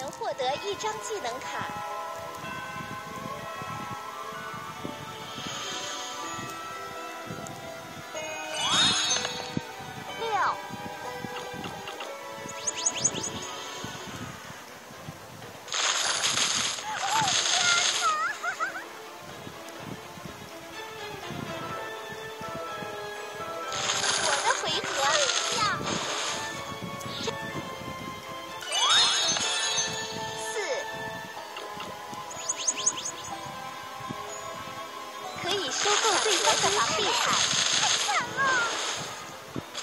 能获得一张技能卡。可以收购对方的房地产，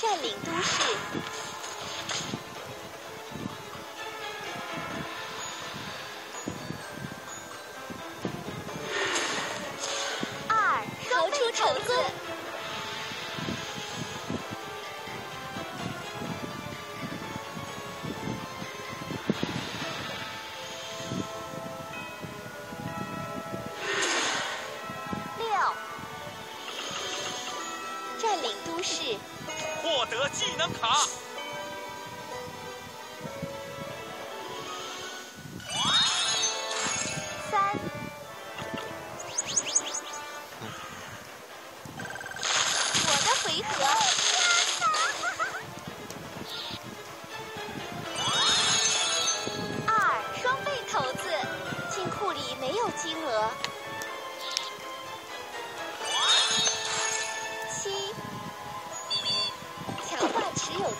占领都市。二，逃出投资。占领都市。获得技能卡。三，我的回合。二，双倍投资，金库里没有金额。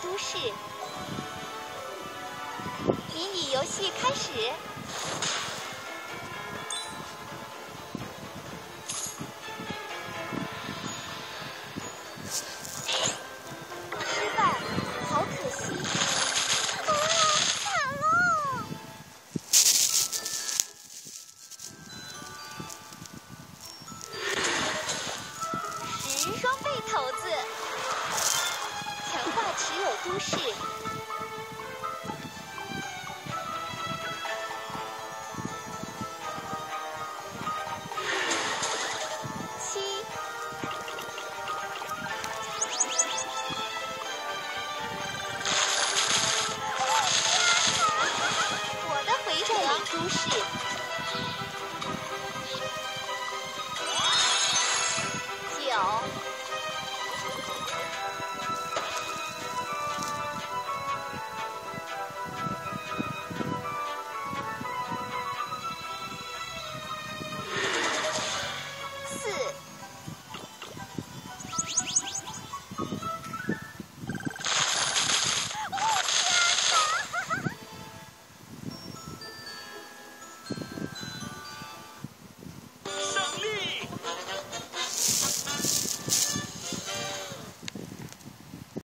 都市。迷你游戏开始。失败，好可惜。啊，惨了！十双倍投资，强化持有都市。七。我的回占领都市。